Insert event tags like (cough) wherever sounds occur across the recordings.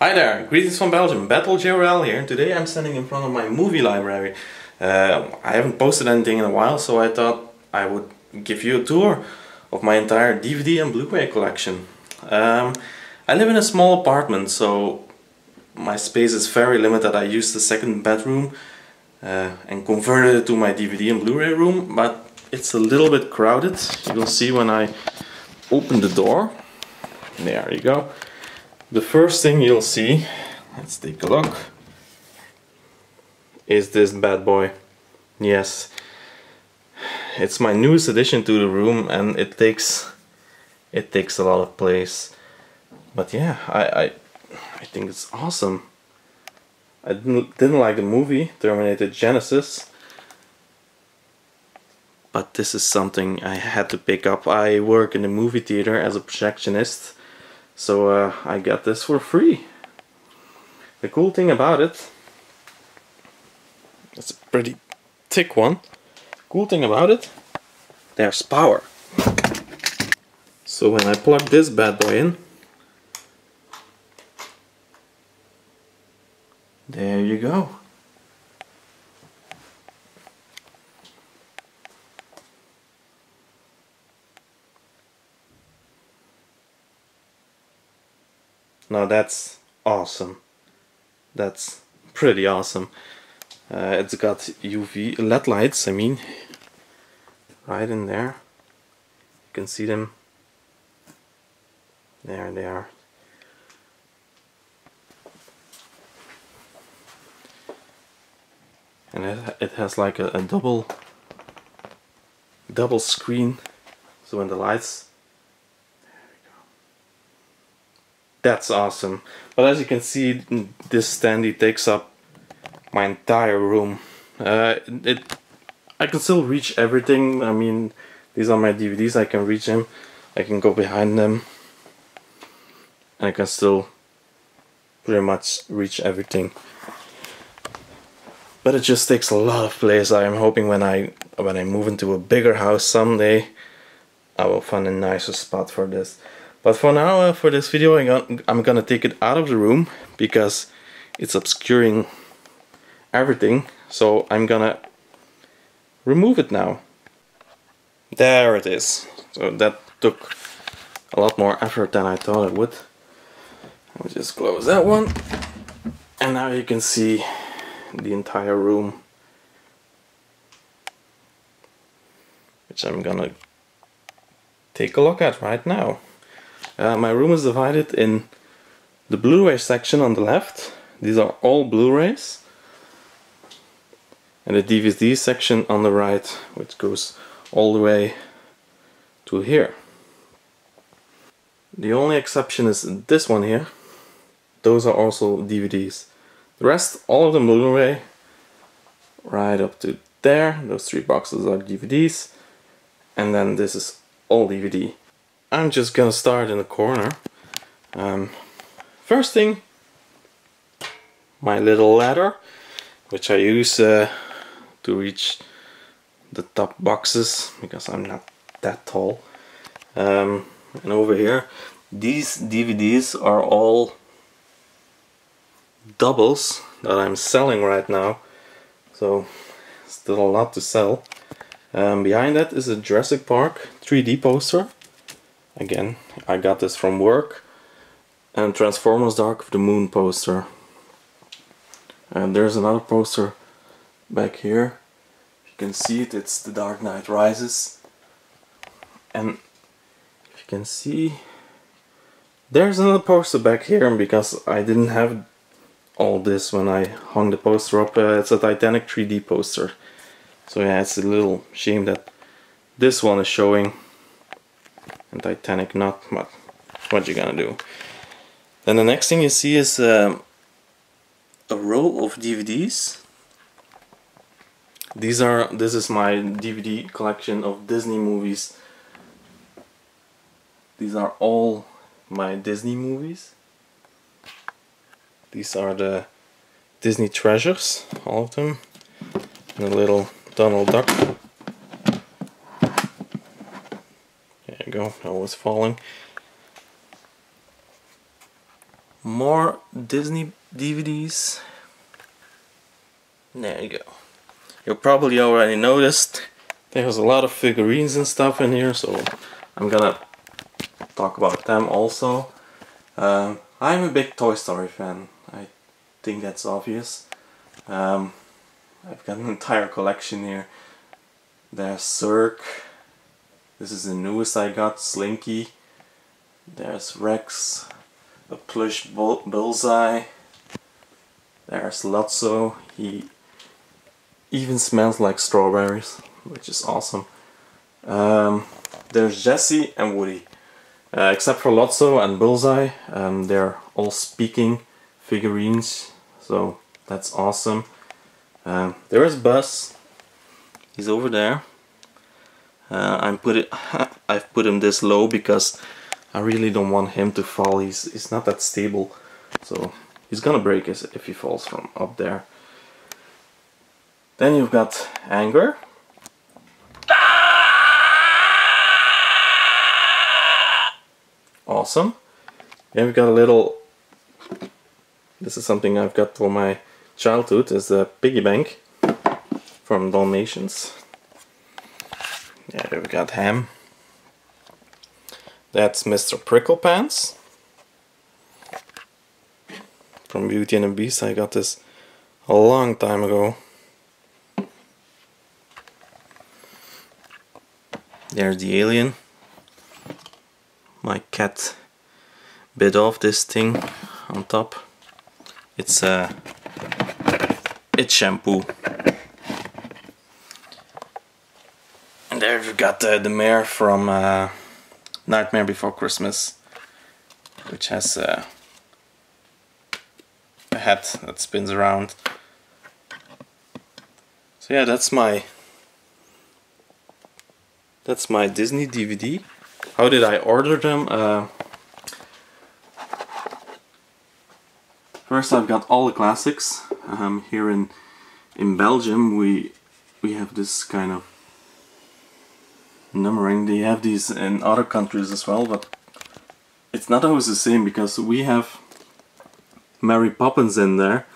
Hi there, greetings from Belgium, Battle JRL here. Today I'm standing in front of my movie library. Uh, I haven't posted anything in a while, so I thought I would give you a tour of my entire DVD and Blu-ray collection. Um, I live in a small apartment, so my space is very limited. I use the second bedroom uh, and converted it to my DVD and Blu-ray room, but it's a little bit crowded. You'll see when I open the door. There you go. The first thing you'll see, let's take a look, is this bad boy. Yes, it's my newest addition to the room and it takes it takes a lot of place. But yeah, I I, I think it's awesome. I didn't, didn't like the movie Terminator Genisys. but this is something I had to pick up. I work in the movie theater as a projectionist so uh, I got this for free. The cool thing about it, it's a pretty thick one. Cool thing about it, there's power. So when I plug this bad boy in, there you go. Now that's awesome. That's pretty awesome. Uh, it's got UV LED lights, I mean, right in there. You can see them. There they are. And it, it has like a, a double double screen so when the lights that's awesome. But as you can see, this standee takes up my entire room. Uh, it, I can still reach everything. I mean, these are my DVDs. I can reach them. I can go behind them, and I can still pretty much reach everything. But it just takes a lot of place. I am hoping when I when I move into a bigger house someday, I will find a nicer spot for this. But for now, uh, for this video, I'm gonna take it out of the room because it's obscuring everything. So I'm gonna remove it now. There it is. So that took a lot more effort than I thought it would. I'll just close that one. And now you can see the entire room. Which I'm gonna take a look at right now. Uh, my room is divided in the Blu-ray section on the left. These are all Blu-rays. And the DVD section on the right, which goes all the way to here. The only exception is this one here. Those are also DVDs. The rest, all of them Blu-ray, right up to there. Those three boxes are DVDs. And then this is all DVD. I'm just gonna start in the corner. Um, first thing, my little ladder, which I use uh, to reach the top boxes because I'm not that tall. Um, and over here, these DVDs are all doubles that I'm selling right now. So still a lot to sell. Um, behind that is a Jurassic Park 3D poster Again, I got this from work. And Transformers Dark of the Moon poster. And there's another poster back here. You can see it, it's The Dark Knight Rises. And if you can see, there's another poster back here because I didn't have all this when I hung the poster up. Uh, it's a Titanic 3D poster. So yeah, it's a little shame that this one is showing and Titanic not, but what you gonna do. Then the next thing you see is um, a row of DVDs. These are this is my DVD collection of Disney movies. These are all my Disney movies. These are the Disney treasures, all of them. And a little Donald Duck go, I was falling. more Disney DVDs. There you go. You probably already noticed there's a lot of figurines and stuff in here, so I'm gonna talk about them also. Um, I'm a big Toy Story fan. I think that's obvious. Um, I've got an entire collection here. There's Cirque. This is the newest I got, Slinky. There's Rex, a plush bull bullseye. There's Lotso. He even smells like strawberries, which is awesome. Um, there's Jesse and Woody. Uh, except for Lotso and Bullseye, um, they're all speaking figurines, so that's awesome. Um, there is Buzz. He's over there. Uh, I'm put it. (laughs) I've put him this low because I really don't want him to fall. He's he's not that stable, so he's gonna break if he falls from up there. Then you've got Anger. Awesome. Then we've got a little. This is something I've got for my childhood. Is a piggy bank from Dalmatians. Yeah, we got Hamm. That's Mr. Pricklepants. From Beauty and the Beast. I got this a long time ago. There's the alien. My cat bit off this thing on top. It's a uh, it's shampoo. And there we've got uh, the mayor from uh, Nightmare Before Christmas, which has uh, a hat that spins around. So yeah, that's my that's my Disney DVD. How did I order them? Uh, first I've got all the classics. Um, here in in Belgium we we have this kind of numbering. They have these in other countries as well, but it's not always the same because we have Mary Poppins in there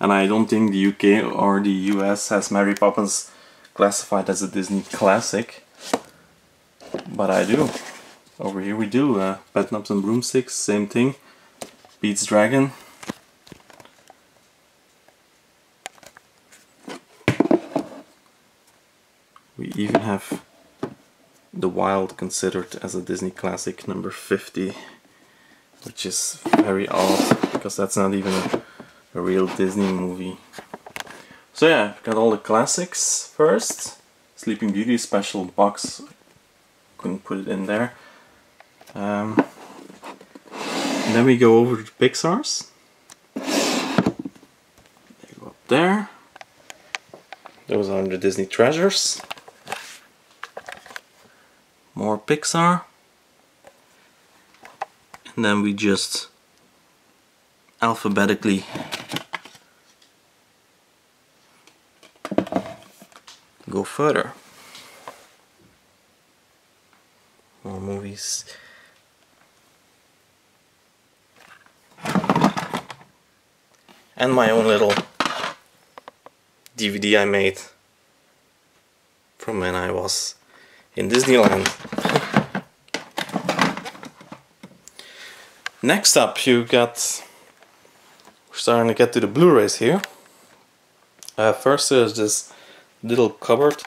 and I don't think the UK or the US has Mary Poppins classified as a Disney classic but I do. Over here we do. Uh, Bedknobs and Broomsticks, same thing. Pete's Dragon. We even have The Wild considered as a Disney classic number 50 which is very odd because that's not even a, a real Disney movie. So yeah, got all the classics first. Sleeping Beauty special box couldn't put it in there. Um, then we go over to Pixar's. They go up there. Those are the Disney treasures. More Pixar. And then we just alphabetically go further. more movies. And my own little DVD I made from when I was in Disneyland. Next up you got, we're starting to get to the Blu-rays here. Uh, first there's this little cupboard.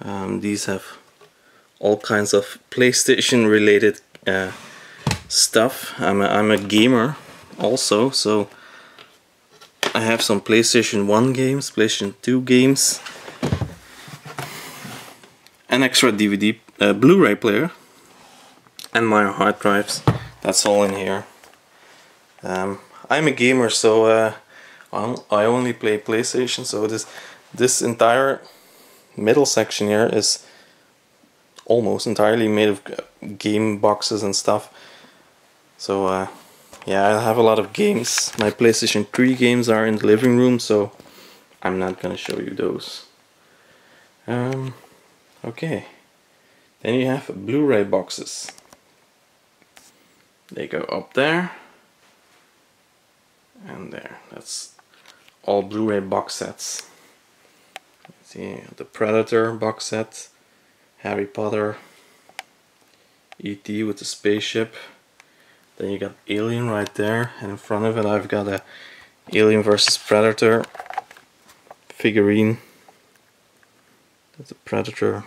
Um, these have all kinds of PlayStation related uh, stuff. I'm a, I'm a gamer also, so I have some PlayStation 1 games, PlayStation 2 games, an extra DVD, uh, Blu-ray player, and my hard drives. That's all in here. Um, I'm a gamer, so uh, I only play PlayStation. So this this entire middle section here is almost entirely made of game boxes and stuff. So uh, yeah, I have a lot of games. My PlayStation 3 games are in the living room, so I'm not gonna show you those. Um, okay. Then you have Blu-ray boxes. they go up there and there. That's all Blu-ray box sets. See the Predator box set, Harry Potter, E.T. with the spaceship. Then you got Alien right there, and in front of it I've got a Alien versus Predator figurine. That's a Predator.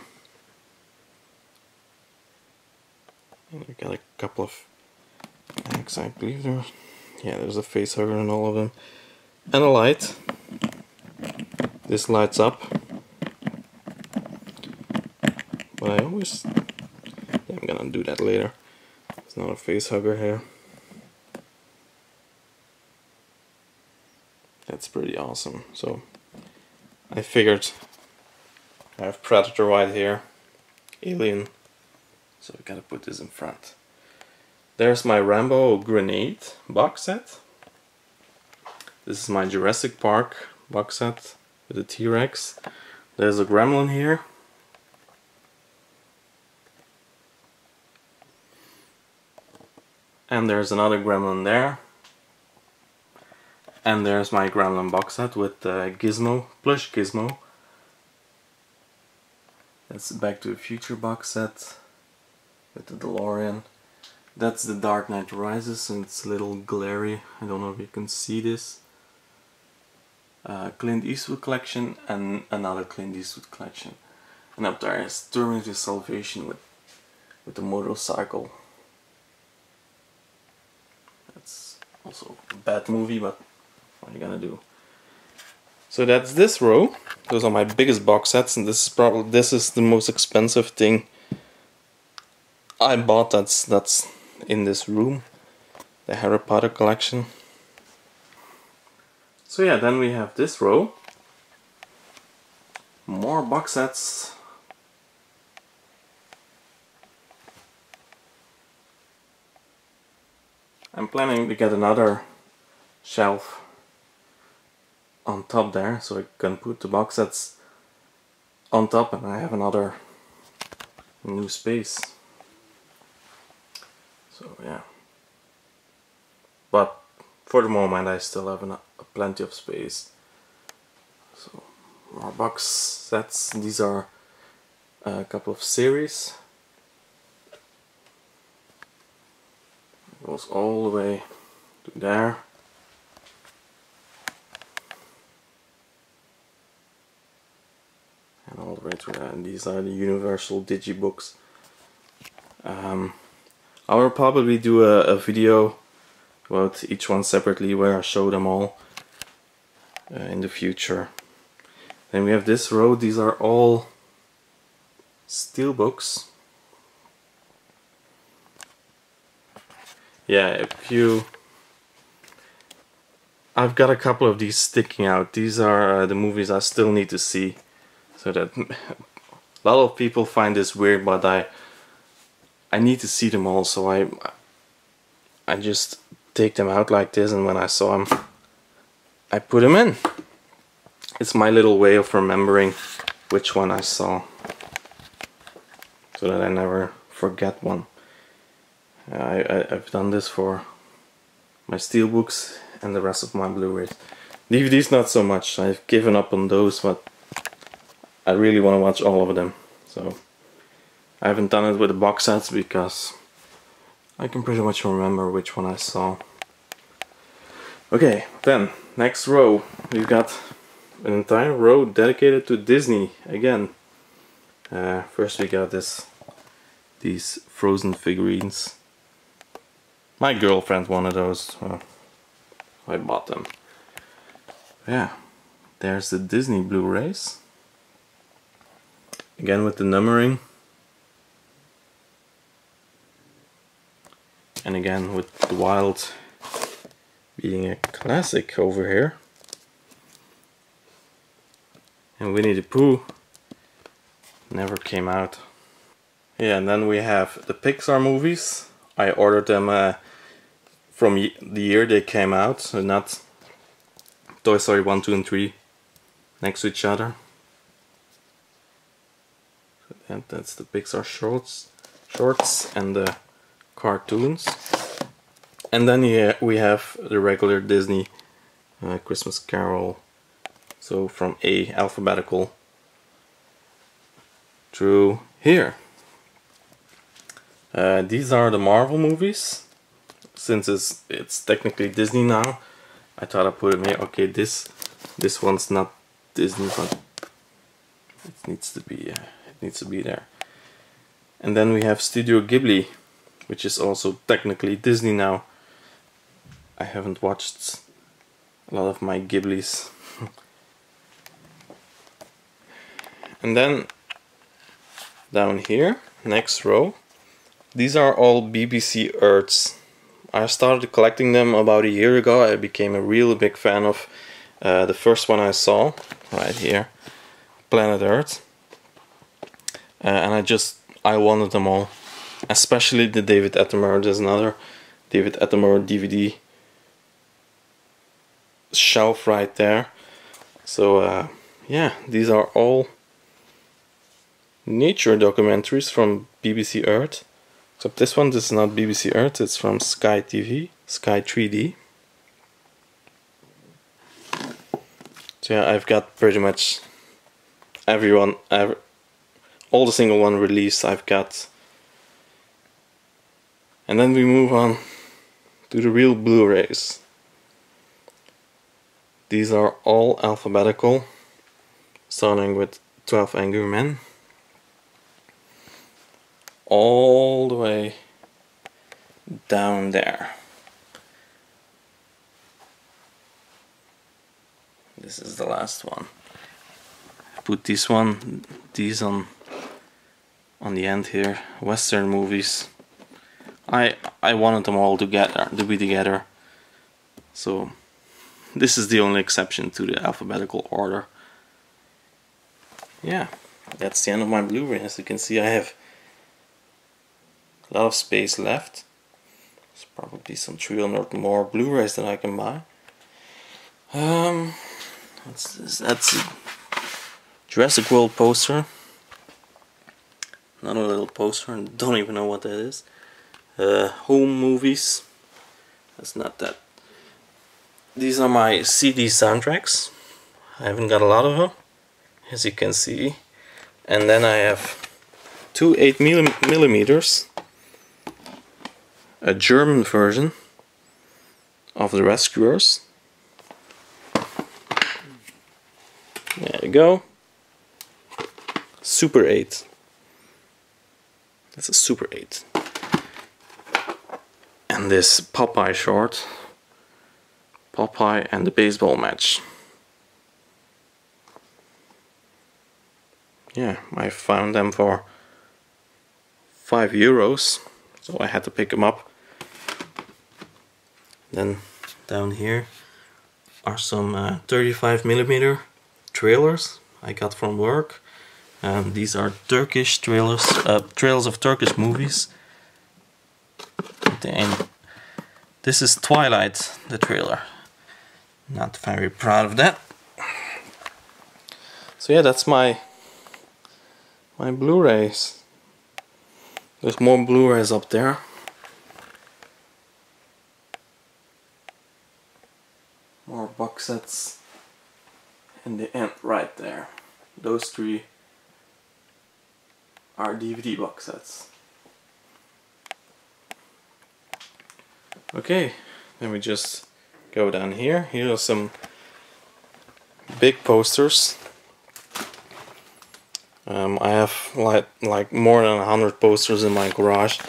And got a couple of eggs, I believe there. Yeah, there's a face hugger in all of them. And a light. This lights up. But I always... Yeah, I'm gonna do that later. It's not a face hugger here. That's pretty awesome. So I figured I have Predator right here, Alien, so I gotta put this in front. There's my Rambo grenade box set. This is my Jurassic Park box set with the T-Rex. There's a Gremlin here. And there's another Gremlin there. And there's my Gremlin box set with uh, Gizmo, plush Gizmo. That's Back to the Future box set with the DeLorean. That's the Dark Knight Rises and it's a little glary. I don't know if you can see this. Uh, Clint Eastwood collection and another Clint Eastwood collection. And up there is Terminator Salvation with, with the motorcycle. That's also a bad movie, but what are you gonna do? So that's this row. Those are my biggest box sets, and this is probably this is the most expensive thing I bought. That's that's in this room, the Harry Potter collection. So yeah, then we have this row. More box sets. I'm planning to get another shelf on top there so I can put the box sets on top and I have another new space so yeah. But for the moment I still have a plenty of space. So more box sets. These are a couple of series. Goes all the way to there. And all the way to that. And these are the Universal Digibooks. Um, I will probably do a, a, video about each one separately where I show them all uh, in the future. Then we have this row, these are all steel books. Yeah, if you... I've got a couple of these sticking out. These are uh, the movies I still need to see so that (laughs) a lot of people find this weird but I I need to see them all so I I just take them out like this and when I saw them I put them in. It's my little way of remembering which one I saw so that I never forget one. I, I, have done this for my steelbooks and the rest of my Blu-rays. DVDs not so much. I've given up on those but I really want to watch all of them. So I haven't done it with the box sets because I can pretty much remember which one I saw. Okay, then next row we've got an entire row dedicated to Disney again. Uh, first we got this these frozen figurines. My girlfriend wanted those, so I bought them. Yeah, there's the Disney Blu-rays again with the numbering and again with the wild being a classic over here. And Winnie the Pooh never came out. Yeah and then we have the Pixar movies. I ordered them uh, from the year they came out so not Toy Story 1, 2 and 3 next to each other. And that's the Pixar shorts shorts and the cartoons and then we have the regular Disney uh, Christmas Carol. So from A alphabetical through here. Uh, these are the Marvel movies. Since it's it's technically Disney now, I thought I'd put them here. Okay, this this one's not Disney, but it needs to be uh, it needs to be there. And then we have Studio Ghibli, which is also technically Disney now. I haven't watched a lot of my Ghiblis. (laughs) and then down here, next row, these are all BBC Earths. I started collecting them about a year ago. I became a really big fan of uh, the first one I saw, right here, Planet Earth. Uh, and I just, I wanted them all. Especially the David Attenborough, there's another David Attenborough DVD shelf right there. So uh, yeah, these are all nature documentaries from BBC Earth. Except this one, this is not BBC Earth, it's from Sky TV, Sky 3D. So yeah, I've got pretty much everyone, every, all the single one release I've got. And then we move on to the real Blu-rays. These are all alphabetical, starting with 12 Angry Men. All the way down there. This is the last one. Put this one, these on on the end here. Western movies. I I wanted them all together to be together. So this is the only exception to the alphabetical order. Yeah, that's the end of my Blu-ray. As you can see, I have a lot of space left. There's probably some 300 more Blu-rays that I can buy. Um, that's that's a Jurassic World poster. Another little poster, and don't even know what that is. Uh, home movies. That's not that these are my CD soundtracks. I haven't got a lot of them, as you can see. And then I have two 8 millimeters, a German version of The Rescuers. There you go. Super 8. That's a Super 8. And this Popeye short Popeye and the baseball match. Yeah, I found them for 5 euros, so I had to pick them up. Then down here are some uh, 35 millimeter trailers I got from work. Um, these are Turkish trailers, uh, trailers of Turkish movies. And this is Twilight, the trailer. Not very proud of that. So yeah, that's my my Blu-rays. There's more Blu-rays up there. More box sets in the end right there. Those three are DVD box sets. Okay, then we just go down here. Here are some big posters. Um, I have like like more than hundred posters in my garage,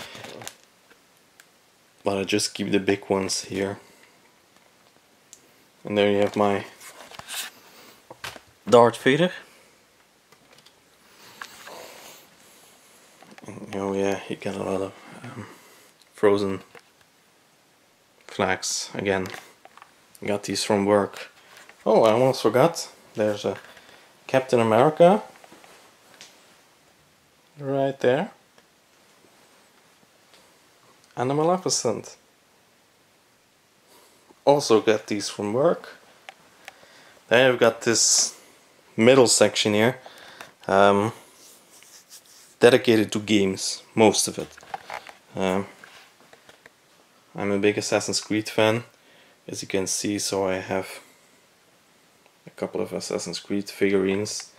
but I just keep the big ones here. And there you have my Darth Vader. Oh yeah, he got a lot of um, frozen flags again. Got these from work. Oh, I almost forgot. There's a Captain America. Right there. And a Maleficent. Also got these from work. Then I've got this middle section here. Um, dedicated to games, most of it. Um, I'm a big Assassin's Creed fan, as you can see, so I have a couple of Assassin's Creed figurines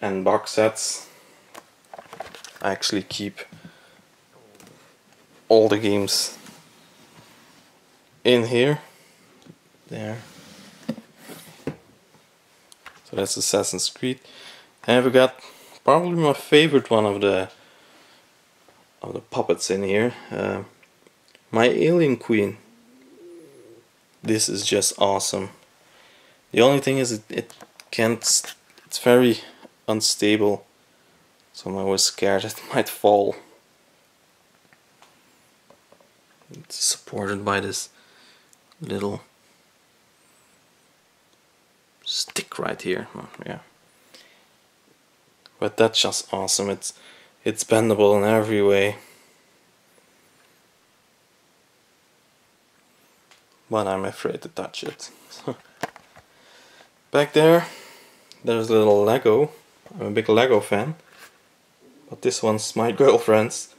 and box sets. I actually keep all the games in here. There. So that's Assassin's Creed. And I've got probably my favorite one of the of the puppets in here. Uh, my Alien Queen. This is just awesome. The only thing is it, it can't, it's very unstable. So I'm always scared (laughs) it might fall. It's supported by this little stick right here. Oh, yeah. But that's just awesome. It's it's bendable in every way. But I'm afraid to touch it. (laughs) Back there, there's a little Lego. I'm a big Lego fan. But this one's my (laughs) girlfriend's.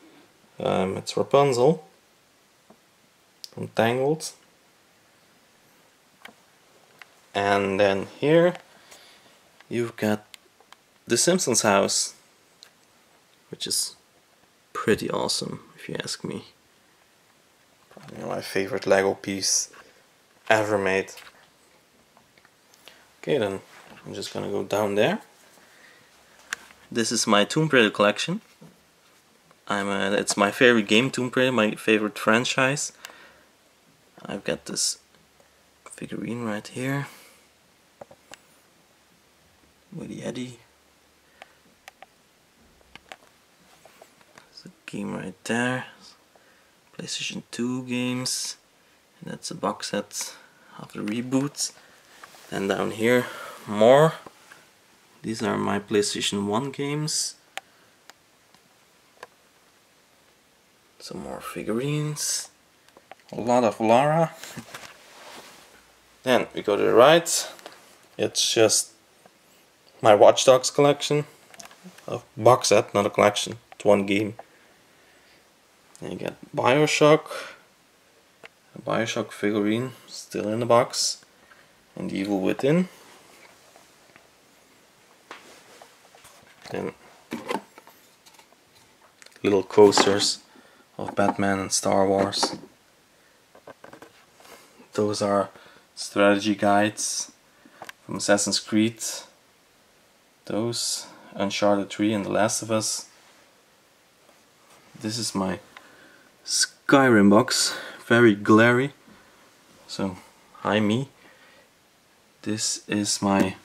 Um, it's Rapunzel from Tangled. And then here you've got the Simpsons house, which is pretty awesome if you ask me. Probably my favorite Lego piece ever made. Okay then, I'm just gonna go down there. This is my Tomb Raider collection. I'm a, it's my favorite game, Tomb Raider, my favorite franchise. I've got this figurine right here with Yeti. There's a game right there. PlayStation 2 games. And that's a box set of the reboots. And down here, more. These are my PlayStation 1 games. Some more figurines. A lot of Lara. (laughs) then we go to the right. It's just my Watch Dogs collection. A box set, not a collection. It's one game. Then you get Bioshock. A Bioshock figurine, still in the box. And the Evil Within. Then little coasters of Batman and Star Wars. Those are strategy guides from Assassin's Creed those Uncharted 3 and The Last of Us. This is my Skyrim box, very glary. So, hi me. This is my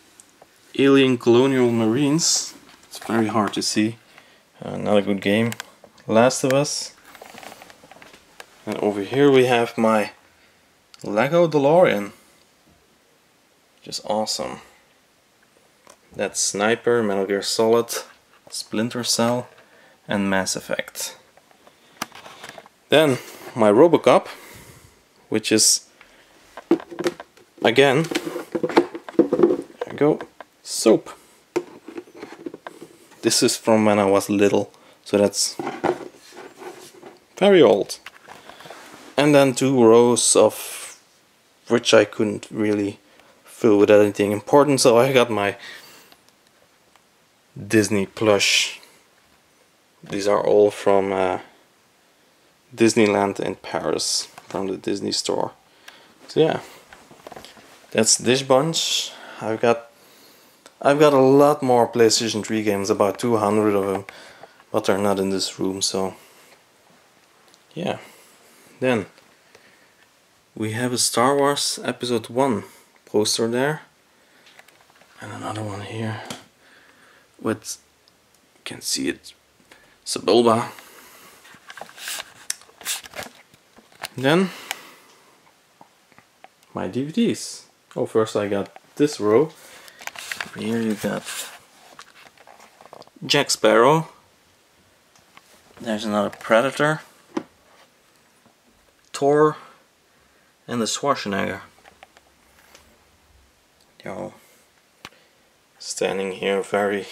Alien Colonial Marines. It's very hard to see. Uh, not a good game. Last of Us. And over here we have my Lego DeLorean. Just awesome. That's Sniper, Metal Gear Solid, Splinter Cell and Mass Effect. Then my Robocop, which is again, there go, soap. This is from when I was little, so that's very old. And then two rows of which I couldn't really fill with anything important, so I got my Disney plush. These are all from uh, Disneyland in Paris, from the Disney store. So yeah, that's this bunch. I've got I've got a lot more PlayStation 3 games, about 200 of them, but they're not in this room, so yeah. Then we have a Star Wars Episode 1 poster there, and another one here with you can see it Sebulba then my DVDs oh first I got this row here you got Jack Sparrow there's another Predator Thor and the Schwarzenegger yo standing here very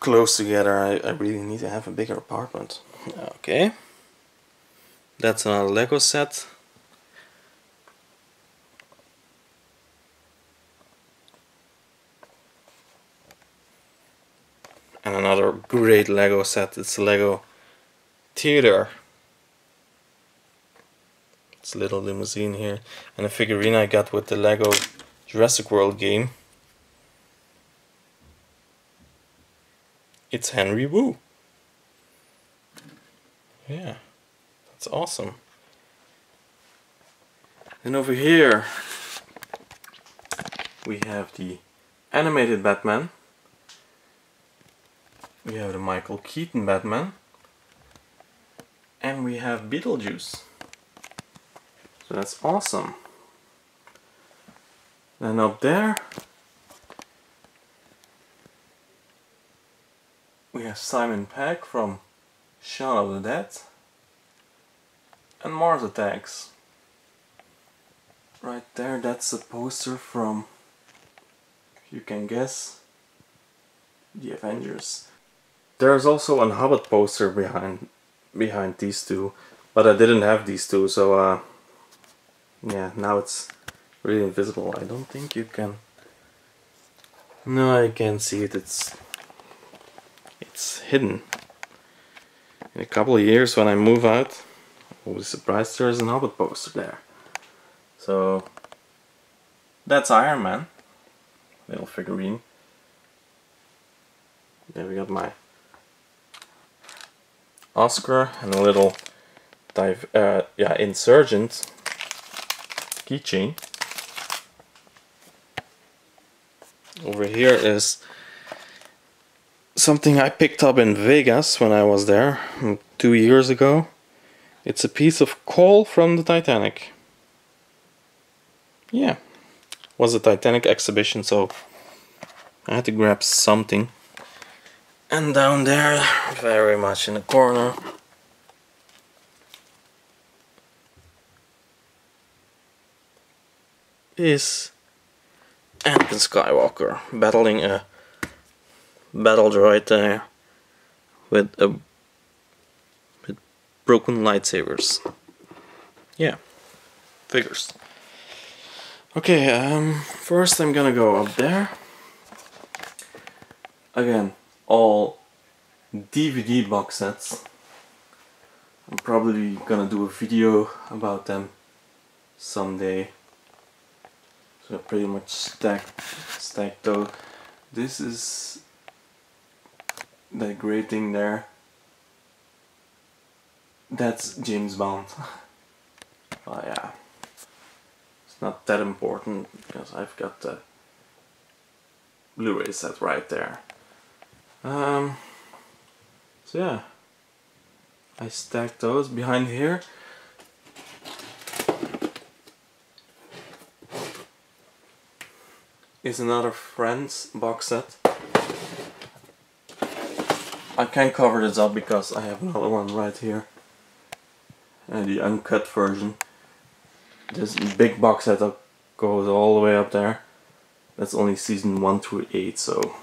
close together. I, I really need to have a bigger apartment. Okay. That's another Lego set. And another great Lego set, it's Lego Theater. It's a little limousine here. And a figurine I got with the Lego Jurassic World game. It's Henry Wu. Yeah, that's awesome. And over here we have the animated Batman. We have the Michael Keaton Batman. And we have Beetlejuice. So that's awesome. And up there we have Simon Pegg from Shaun of the Dead and Mars Attacks. Right there, that's a poster from, if you can guess, the Avengers. There's also an Hobbit poster behind behind these two, but I didn't have these two, so uh, yeah, now it's really invisible. I don't think you can. No, I can't see it. It's it's hidden. In a couple of years, when I move out, Be surprised there's an Hobbit poster there. So that's Iron Man, little figurine. There we got my Oscar and a little dive, uh, yeah, insurgent keychain. Over here is something I picked up in Vegas when I was there mm, two years ago. It's a piece of coal from the Titanic. Yeah, was a Titanic exhibition, so I had to grab something. And down there, very much in the corner, is Anakin Skywalker battling a battle droid there with a broken lightsabers. Yeah, figures. Okay, um, first I'm gonna go up there. Again, all DVD box sets. I'm probably gonna do a video about them someday. So pretty much stacked, stacked though. This is that great thing there. That's James Bond. (laughs) oh yeah. It's not that important because I've got the Blu-ray set right there. Um, so yeah, I stacked those behind here. Is another Friends box set. I can't cover this up because I have another one right here. And the uncut version. This big box set that goes all the way up there. That's only season 1 through 8, so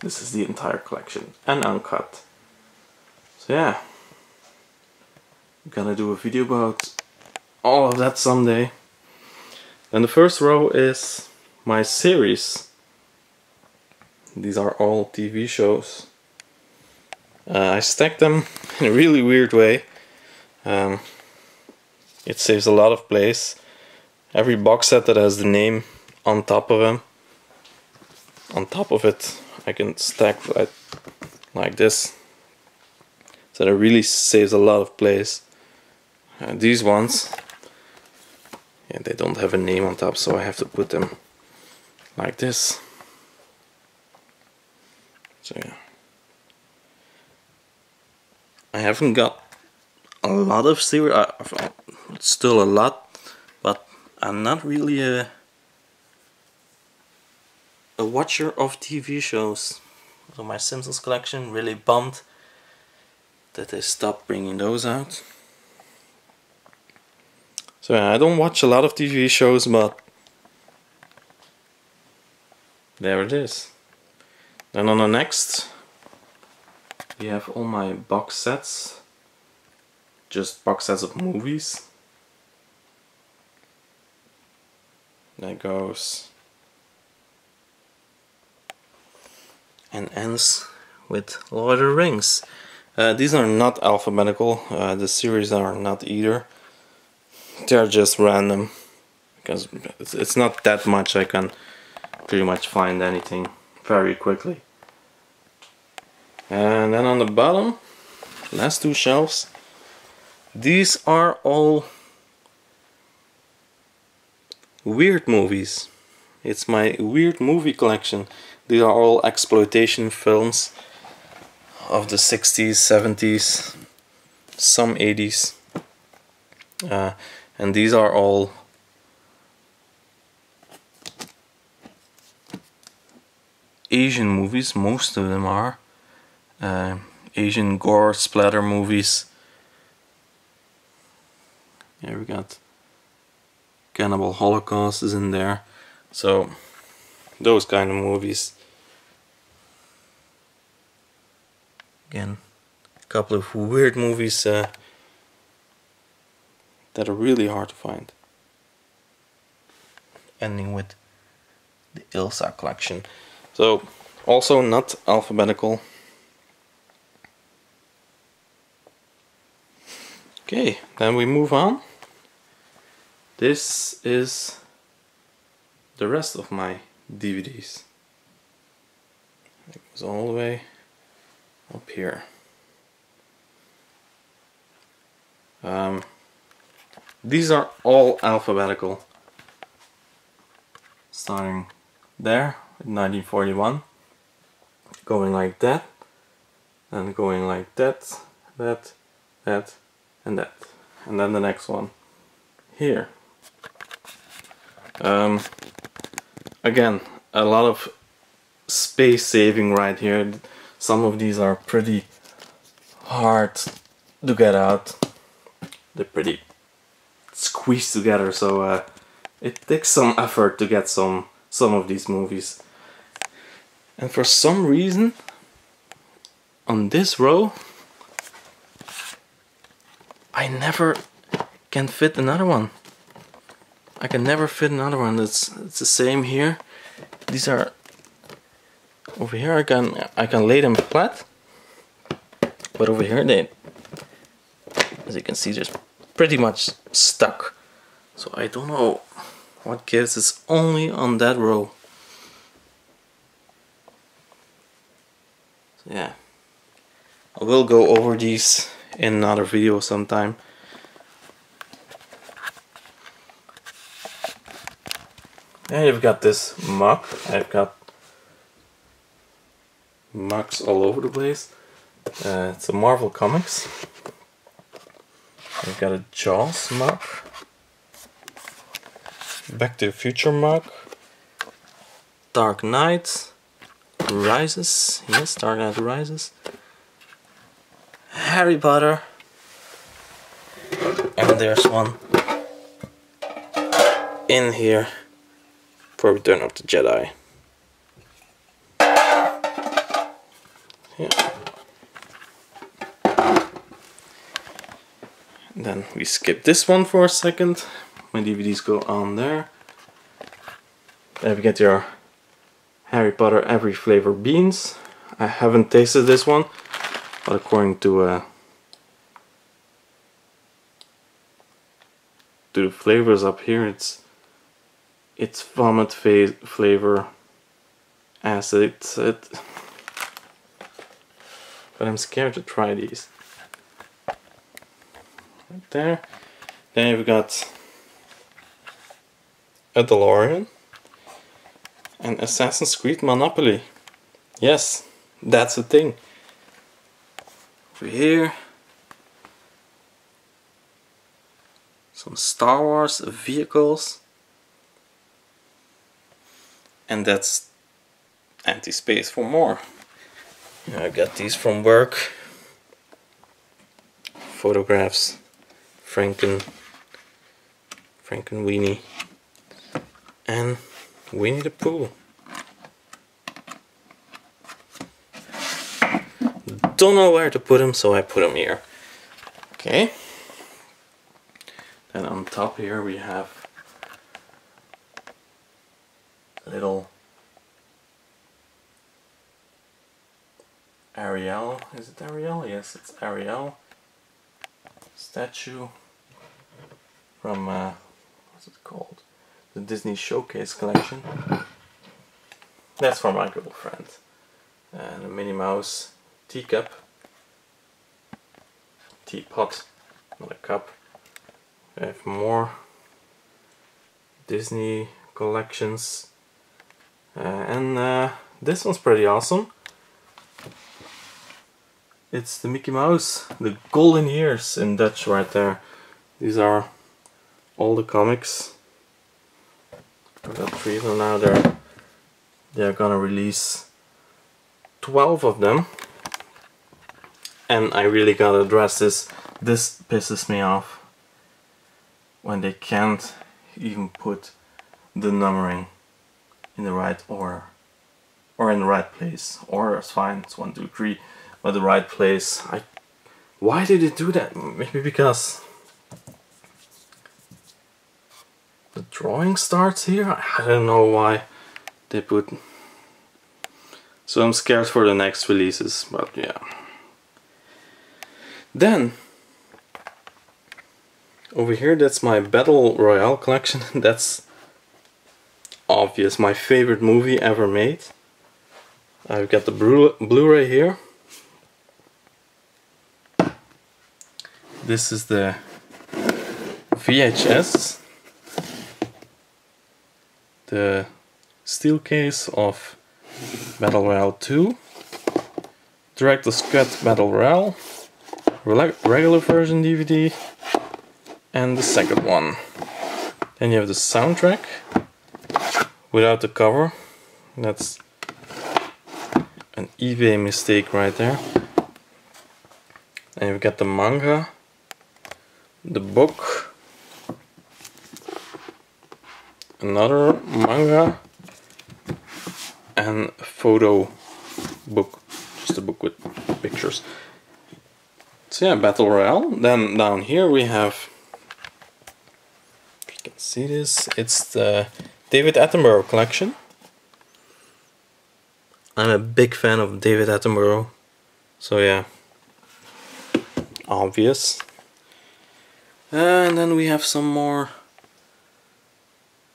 this is the entire collection and uncut. So yeah, I'm gonna do a video about all of that someday. And the first row is my series. These are all TV shows. Uh, I stacked them (laughs) in a really weird way. Um, it saves a lot of place. Every box set that has the name on top of them, on top of it, I can stack like, like this. So that really saves a lot of place. Uh, these ones yeah, they don't have a name on top so I have to put them like this. So yeah. I haven't got a lot of series, still a lot but I'm not really a a watcher of TV shows. So my Simpsons collection really bummed that they stopped bringing those out. So yeah, I don't watch a lot of TV shows, but there it is. Then on the next, we have all my box sets. just box sets of movies. That goes and ends with Lord of the Rings. Uh, these are not alphabetical, uh, the series are not either. They're just random because it's not that much I can pretty much find anything very quickly. And then on the bottom, last two shelves, these are all weird movies. It's my weird movie collection. These are all exploitation films of the 60s, 70s, some 80s. Uh, and these are all Asian movies, most of them are. Uh, Asian gore splatter movies. Yeah, we got Cannibal Holocaust is in there. So, those kind of movies. Again, a couple of weird movies uh, that are really hard to find. Ending with the Ilsa collection. So, also not alphabetical. Okay, then we move on. This is the rest of my DVDs. It goes all the way up here. Um, these are all alphabetical. Starting there in 1941 going like that and going like that that that and that and then the next one here um, again a lot of space saving right here. Some of these are pretty hard to get out. They're pretty squeezed together so uh, it takes some effort to get some some of these movies. And for some reason, on this row, I never can fit another one. I can never fit another one. It's it's the same here. These are over here. I can I can lay them flat, but over here they, as you can see, just pretty much stuck. So I don't know what gives. It's only on that row. yeah I will go over these in another video sometime and you've got this mug I've got mugs all over the place. Uh, it's a Marvel Comics. I've got a Jaws mug Back to the Future mug Dark Knight Rises. Yes, Dark Knight Rises. Harry Potter. And there's one in here for Return of the Jedi. Yeah. then we skip this one for a second. My DVDs go on there. Then we get your Harry Potter every flavor beans. I haven't tasted this one, but according to uh, to the flavors up here, it's it's vomit flavor, acid. It, but I'm scared to try these. Right there. Then we've got a DeLorean and Assassin's Creed Monopoly. Yes, that's the thing. Over here. Some Star Wars vehicles. And that's empty space for more. I got these from work. Photographs. Franken. Frankenweenie. And Winnie the Pooh. Don't know where to put them, so I put them here. Okay. And on top here we have a little Ariel. Is it Ariel? Yes, it's Ariel statue from uh, what's it called? The Disney Showcase collection. That's for my girlfriend. And a Minnie Mouse teacup. Teapot, not a cup. I have more Disney collections. Uh, and uh, this one's pretty awesome. It's the Mickey Mouse, the golden years in Dutch right there. These are all the comics. I've got three of them now. They're, they're gonna release 12 of them. And I really gotta address this. This pisses me off. When they can't even put the numbering in the right order. Or in the right place. Order is fine, it's one, two, three. But the right place. I why did it do that? Maybe because the drawing starts here? I don't know why they put... So I'm scared for the next releases, but yeah. Then, over here that's my Battle Royale collection. (laughs) that's obvious, my favorite movie ever made. I've got the Blu-ray here. This is the VHS the steel case of Battle Royale 2, Director's Cut Battle Royale, regular version DVD, and the second one. Then you have the soundtrack without the cover. That's an eBay mistake right there. And we've got the manga, the book, another manga and photo book just a book with pictures so yeah battle royale then down here we have you can see this it's the david attenborough collection i'm a big fan of david attenborough so yeah obvious and then we have some more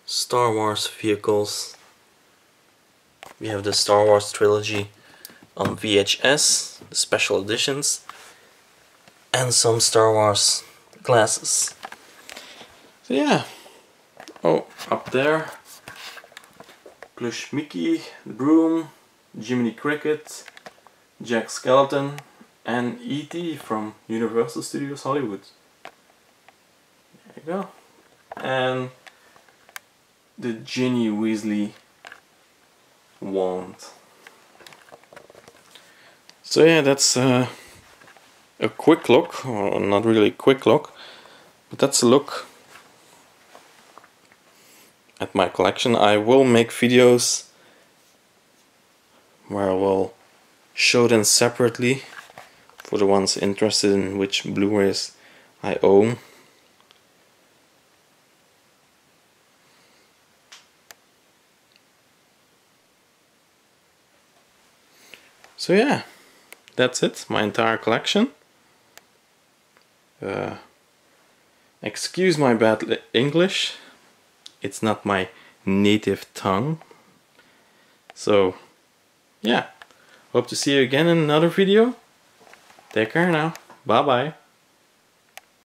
Star Wars vehicles. We have the Star Wars trilogy on VHS, the special editions, and some Star Wars glasses. So yeah. Oh, up there. Plush Mickey, the Broom, Jiminy Cricket, Jack Skellington, and E.T. from Universal Studios Hollywood. There you go. And the Ginny Weasley wand. So yeah, that's uh, a quick look, or not really quick look, but that's a look at my collection. I will make videos where I will show them separately for the ones interested in which Blu-rays I own. So yeah, that's it, my entire collection. Uh, excuse my bad English, it's not my native tongue. So yeah, hope to see you again in another video. Take care now, bye bye.